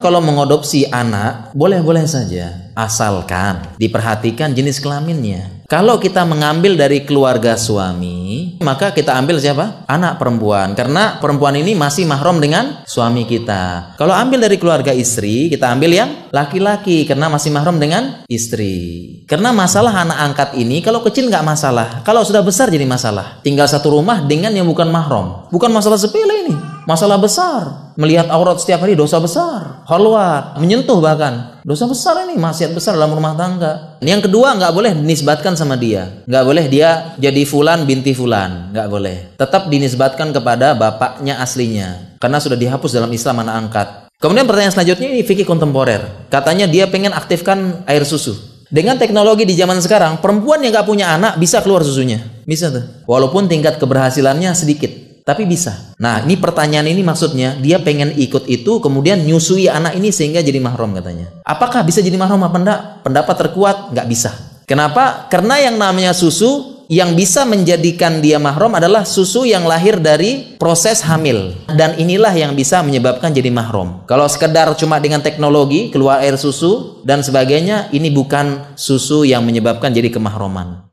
Kalau mengadopsi anak, boleh-boleh saja, asalkan diperhatikan jenis kelaminnya. Kalau kita mengambil dari keluarga suami, maka kita ambil siapa? Anak perempuan. Karena perempuan ini masih mahram dengan suami kita. Kalau ambil dari keluarga istri, kita ambil yang laki-laki karena masih mahram dengan istri. Karena masalah anak angkat ini kalau kecil nggak masalah, kalau sudah besar jadi masalah. Tinggal satu rumah dengan yang bukan mahram. Bukan masalah sepele ini, masalah besar. Melihat aurat setiap hari dosa besar. Halwat, menyentuh bahkan. Dosa besar ini, maksiat besar dalam rumah tangga. Yang kedua nggak boleh dinisbatkan sama dia. Nggak boleh dia jadi fulan binti fulan. Nggak boleh. Tetap dinisbatkan kepada bapaknya aslinya. Karena sudah dihapus dalam Islam anak angkat. Kemudian pertanyaan selanjutnya ini fikih kontemporer. Katanya dia pengen aktifkan air susu. Dengan teknologi di zaman sekarang, perempuan yang nggak punya anak bisa keluar susunya. Bisa tuh. Walaupun tingkat keberhasilannya sedikit tapi bisa. Nah, ini pertanyaan ini maksudnya dia pengen ikut itu kemudian nyusui anak ini sehingga jadi mahram katanya. Apakah bisa jadi mahram apa enggak? Pendapat terkuat nggak bisa. Kenapa? Karena yang namanya susu yang bisa menjadikan dia mahram adalah susu yang lahir dari proses hamil dan inilah yang bisa menyebabkan jadi mahram. Kalau sekedar cuma dengan teknologi keluar air susu dan sebagainya ini bukan susu yang menyebabkan jadi kemahroman.